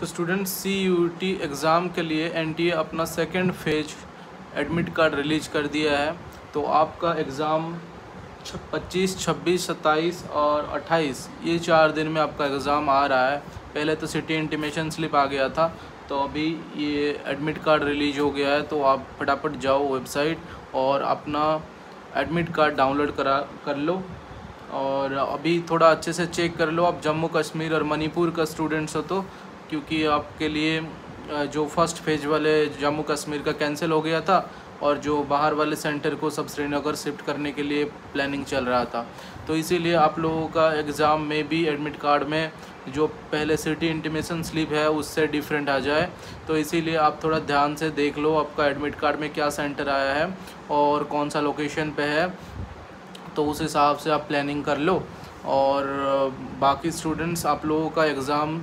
तो student C U T exam के लिए एन टी ए अपना second phase admit card release कर दिया है। तो आपका एग्ज़ाम पच्चीस, छब्बीस, सत्ताईस और अट्ठाईस, ये चार दिन में आपका एग्ज़ाम आ रहा है। पहले तो सिटी इंटीमेशन स्लिप आ गया था तो अभी ये एडमिट कार्ड रिलीज़ हो गया है तो आप फटाफट जाओ वेबसाइट और अपना एडमिट कार्ड डाउनलोड करा, कर लो। और अभी थोड़ा अच्छे से चेक कर लो। आप जम्मू कश्मीर और मणिपुर का स्टूडेंट्स हो तो क्योंकि आपके लिए जो फ़र्स्ट फ़ेज़ वाले जम्मू कश्मीर का कैंसिल हो गया था और जो बाहर वाले सेंटर को सब श्रीनगर शिफ्ट करने के लिए प्लानिंग चल रहा था। तो इसीलिए आप लोगों का एग्ज़ाम में भी एडमिट कार्ड में जो पहले सिटी इंटीमेशन स्लिप है, उससे डिफरेंट आ जाए। तो इसीलिए आप थोड़ा ध्यान से देख लो आपका एडमिट कार्ड में क्या सेंटर आया है और कौन सा लोकेशन पे है। तो उस हिसाब से आप प्लानिंग कर लो और बाकी स्टूडेंट्स आप लोगों का एग्ज़ाम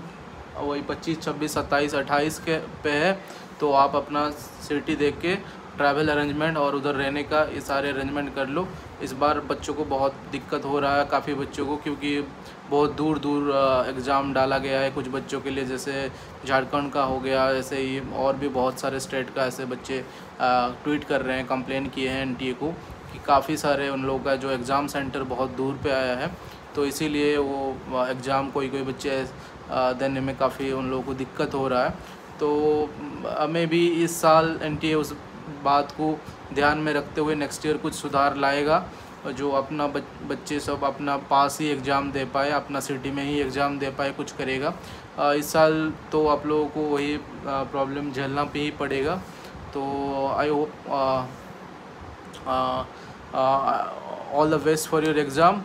वही पच्चीस, छब्बीस, सत्ताईस, अट्ठाईस के, पे है। तो आप अपना सिटी देख के ट्रैवल अरेंजमेंट और उधर रहने का ये सारे अरेंजमेंट कर लो। इस बार बच्चों को बहुत दिक्कत हो रहा है, काफ़ी बच्चों को, क्योंकि बहुत दूर दूर एग्ज़ाम डाला गया है कुछ बच्चों के लिए, जैसे झारखंड का हो गया, ऐसे ही और भी बहुत सारे स्टेट का ऐसे बच्चे ट्वीट कर रहे हैं कंप्लेन किए हैं एनटीए को कि काफ़ी सारे उन लोगों का जो एग्ज़ाम सेंटर बहुत दूर पे आया है। तो इसीलिए वो एग्ज़ाम कोई कोई बच्चे देने में काफ़ी उन लोगों को दिक्कत हो रहा है। तो हमें भी इस साल एनटीए उस बात को ध्यान में रखते हुए नेक्स्ट ईयर कुछ सुधार लाएगा, जो अपना बच, बच्चे सब अपना पास ही एग्ज़ाम दे पाए, अपना सिटी में ही एग्ज़ाम दे पाए, कुछ करेगा। इस साल तो आप लोगों को वही प्रॉब्लम झेलना भी ही पड़ेगा। तो I hope all the best for your exam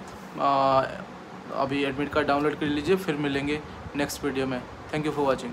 अभी एडमिट कार्ड डाउनलोड कर लीजिए, फिर मिलेंगे नेक्स्ट वीडियो में. Thank you for watching